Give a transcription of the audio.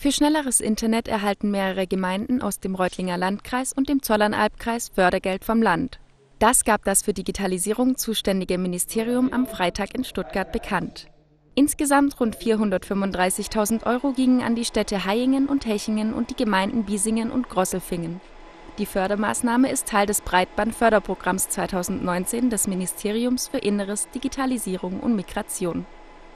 Für schnelleres Internet erhalten mehrere Gemeinden aus dem Reutlinger Landkreis und dem Zollernalbkreis Fördergeld vom Land. Das gab das für Digitalisierung zuständige Ministerium am Freitag in Stuttgart bekannt. Insgesamt rund 435.000 Euro gingen an die Städte Hayingen und Hechingen und die Gemeinden Biesingen und Grosselfingen. Die Fördermaßnahme ist Teil des Breitbandförderprogramms 2019 des Ministeriums für Inneres, Digitalisierung und Migration